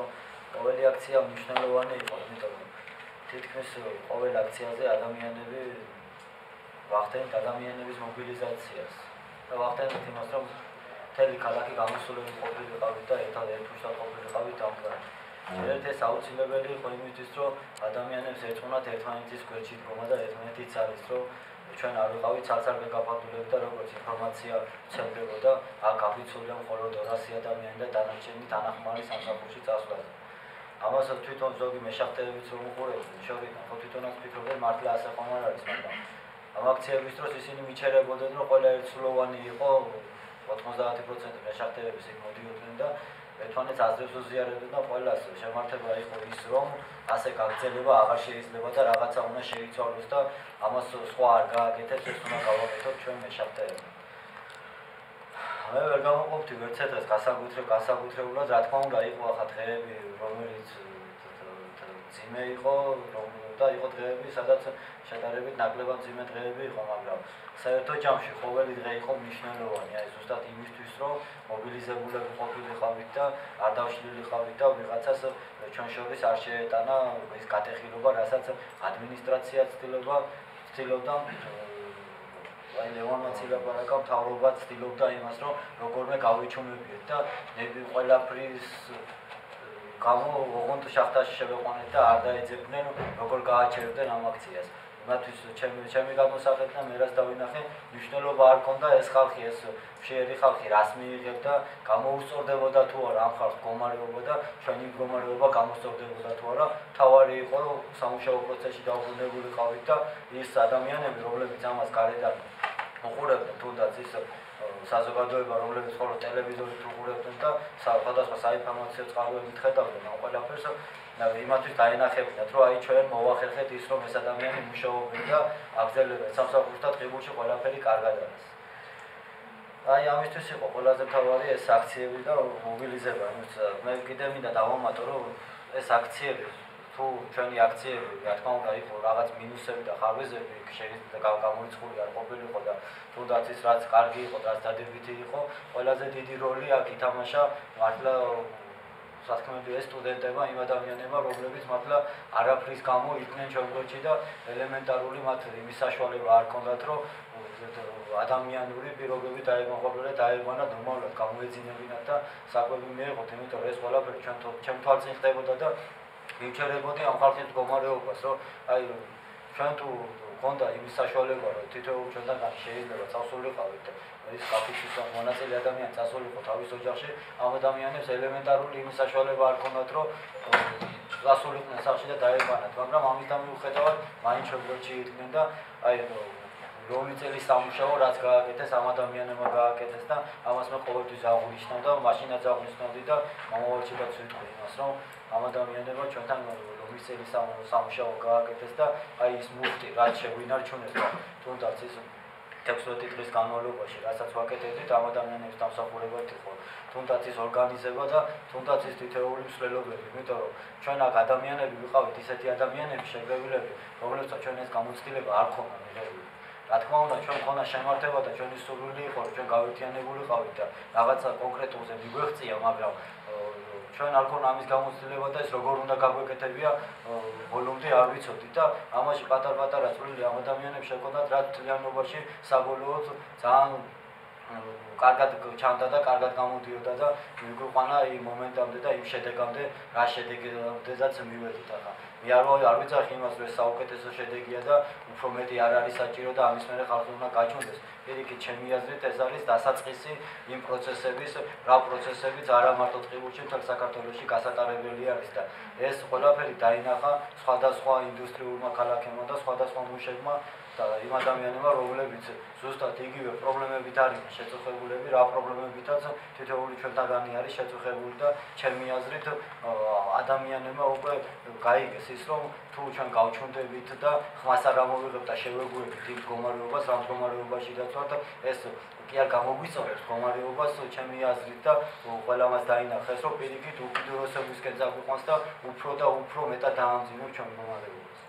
რომ ყოველი აქცია მნიშვნელოვანი იყო, იმიტომ რომ თითქმის ყოველ აქციაზე ადამიანები ვახდენ ადამიანების მობილიზაციას. და ვახდენ იმას, რომ თელი ქალაქი გამოსულები ყოფილიყავით და ერთად ერთუშად ყოფილიყავით ამ დღეს. ერთ ეს აუცილებელი იყო იმისთვის, რომ ადამიანებს ერთხმათ ერთმანეთის გვერდში დგომა და ერთმანეთის არის, რომ ჩვენ არ ვიყავით ცალ-ცალკე გაფართოებული და როგორც ინფორმაცია ცელდებოდა, აქ აფიცულია მხოლოდ 200 ადამიანი და დანარჩენი თანახმარი სამსახურში წასვლაზე. ამას თვითონ ზოგი მეშახტეებიც რომ უყურებდნენ, შორიდან ხო თვითონაც ფიქრობდნენ მართლა ასე ხომ არ არის, მაგრამ ამ აქციების დროს ისინი მიჩერებოდნენ, რომ ყველა ერთსულოვანი იყო 90% მეშახტეების იქ მოდიოდნენ და ერთმანეთს აზრებს უზიარებდნენ და ყველას. შემართება იყო ის რომ ასე გაგრძელება აღარ შეიძლება და რაღაცა უნდა შეიცვალოს და ამას სხვა არ გააკეთებს ეს უნდა გავაკეთოთ ჩვენ მეშახტეები მე ვერ გამოყოფთი ვერც ერთ გასაგუთრებ გასაგუთრებულად რა თქმა უნდა იყო ახლა დღეები რომელიც ძიმე იყო რომ დღეები სადაც შედარებით ნაკლებად ძიმე დღეები იყო მაგრამ საერთო ჯამში ყოველი დღე იყო მნიშვნელოვანი. აი ზუსტად იმისთვის რომ მობილიზებულები ყოფილიყავით და არ დავშლილიყავით და ვიღაცას ჩვენ შორის არ შეეტანა ეს კატეხილობა რასაც ადმინისტრაცია ცდილობა ცდილობდა აი ლევან მაცილაბარაკა მთავრობა ცდილობდა იმას რომ როგორმე გავიჩუმებიეთ და ნები ყველაფრის გამო ოღონდ შახტაში შევეყვანეთ და არ დაეძებდნენ როგორ გააჩერებდნენ ამ აქციას. მათთვის ჩემი ჩემი გამოსახეთ და მე რას დავინახე, მნიშვნელობა არ ქონდა ეს ხალხი, ეს შეერი ხალხი რას მიიღებდა, გამოუსწორდებოდა თუ არა ამ ხალხს გომარეობა და ჩვენი გომარეობა გამოუსწორდებოდა თუ არა. თავარი იყო რომ სამუშაო პროცესში დაუბრუნებული ყავით და ის ადამიანები, რომლებიც ამას გარედან მოყურებდნენ თუნდაც ის საზოგადოება რომლებიც ხოლმე ტელევიზორით უყურებდნენ და სხვადასხვა საინფორმაციო წყაროებით ხედავდნენ ამ ყველაფერს და იმათთვის დაინახებინათ რომ აი ჩვენ მოვახერხეთ ის რომ ეს ადამიანი მუშაობენ და აგზელებენ სამსახურს და დღეებში ყველაფერი კარგად არის. აი ამისთვის იყო ყველაზე მთავარი ეს აქციები და მობილიზება. მე კიდე მინდა დავამატო რომ ეს აქციები თუ ჩვენი აქციები რა თქმა უნდა იყო რაღაც მინუსები და ხარვეზები შეიძლება გამორიცხული არ ყოფილიყო და თუნდაც ის რაც კარგი იყო და დადებითი იყო ყველაზე დიდი როლი აქ ითამაშა მართლა სასქმელი ეს სტუდენტებმა იმ ადამიანებმა რომლებიც მართლა არაფრის გამო იყვნენ ჩოგროჩი და ელემენტარული მათ იმის საშუალება არ ქონდათ რომ ადამიანური პირობები დაემოყოლა დაებანა ნორმალურად გამოეძინებინათ და საკვები მიეღოთ იმიტომ რომ ეს ყველაფერი ჩვენ თვალწინ ხდებოდა და ვიჩერებოდი ამ ხალხის მდგომარეობას, რომ აი ჩვენ თუ გონდა იმის საშუალება, რომ თითოეულ ჩვენთან შეიძლება წასულიყავით ის კაპიტის მონაწილე ადამიანი წასულიყო თავის ოჯახში, ამ ადამიანებს ელემენტარული იმის საშუალება არ ქონდათ, რომ წასულიყვნენ სახში და დაებანათ, მაგრამ ამიტომ მიუხედავად მაინც შეგვეჩი იყვნენ და აი რომი წელი სამუშაო რაც გააკეთეს ამ ადამიანებმა გააკეთეს და ყოველთვის აღნიშნავ და მაშინაც აღნიშნავდი და მომავალშიც ვიტყვი იმას რომ ამ ადამიანებმა ჩვენთან რომი წელი სამუშაო გააკეთეს და აი ის მუხტი რაც შეგვინარჩუნეს და თუნდაც ის 16 დღის განმავლობაში რასაც ვაკეთებდით ამ ადამიანებს დამსახურებად იყო. თუნდაც ის ორგანიზება და თუნდაც ის თითოეული მსვლელობები იმიტომ რომ ჩვენ აქ ადამიანები ვიყავით ისეთი ადამიანები შეგრებილები რომლებსაც ჩვენ ეს გამოცდილება არ ქონდა მიღებული რა თქმა უნდა ჩვენ ხონა შემართება და ჩვენი სურვილი იყო რომ ჩვენ გავერთიანებულიყავით და რაღაცა კონკრეტულზე მიგვეღწია მაგრამ ჩვენ არ ქონა ამის გამოცდილება და ეს როგორ უნდა გაგვეკეთებია ბოლომდე არ ვიცოდი და ამაში პატარ-პატარა წვლილი ამ ადამიანებს შექონდათ რა თლიანობაში საბოლოოდ ძალიან კარგად ჩანდა და კარგად გამოდიოდა და მიგვიყვანა იმ მომენტამდე და იმ შედეგამდე რა შედეგებზეც მივედით ახლა მე არ არ ვიცახი იმას რომ საუკეთესო შედეგია და უფრო მეტი არ არის საჭირო და ამის მერე ხალხი უნდა გაჩვენდეს. პირიქით ჩემი აზრით ეს არის დასაწყისი იმ პროცესების რა პროცესებიც არა მარტო ტყიბულში თელ საქართველოსში გასატარებელი არის და ეს ყველაფერი დაინახა სხვადასხვა ინდუსტრიულმა ქალაქებმა და სხვადასხვა მუშებმა და იმ ადამიანებმა რომლებიც ზუსტად იგივე პრობლემებით არის შეწუხებულები რა პრობლემებითაც თითოეული ჩვენთაგანი არის შეწუხებული და ჩემი აზრით ადამიანებმა უკვე გაიგეს ის რომ თუ ჩვენ გავჩვენდებით და ხმას არ გამოვიღებთ და შევეგუებით იმ მდგომარეობას რა მდგომარეობაშიდაც ვართ ეს კი არ გამოგვიწევს მდგომარეობას ჩემი აზრით და ყველა მას დაინახეს რომ პირიქით უკიდურესობისკენ წაგვიყვანს და უფრო და უფრო მეტად დაამძიმოს ჩვენ მდგომარეობა